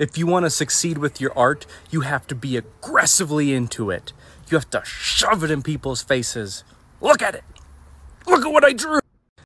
If you want to succeed with your art, you have to be aggressively into it. You have to shove it in people's faces. Look at it. Look at what I drew.